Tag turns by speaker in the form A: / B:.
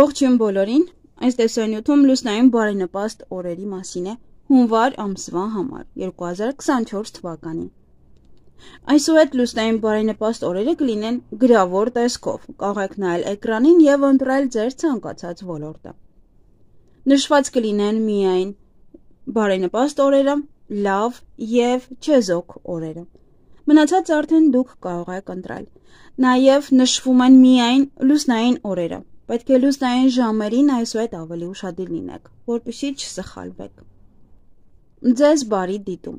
A: Ողջույն բոլորին։ Այս տեսանյութում լուսնային բարենպաստ օրերի մասին է հունվար ամսվա համար 2024 թվականին։ Այսուհետ լուսնային բարենպաստ օրերը կլինեն գրավոր տեսքով։ Կարող եք նայել էկրանին եւ ընտրել ձեր ցանկացած ոլորտը։ Նշված կլինեն միայն բարենպաստ օրերը, լավ եւ չեզոք օրերը։ Մնացած արդեն դուք կարող եք ընտրել։ Նաև նշվում են միայն լուսնային օրերը, Պետք է լուսնային ժամերին այսուհետ ավելի ուշադիր լինեք, որպեսզի չսխալվեք։ Ձեզ բարի դիտում։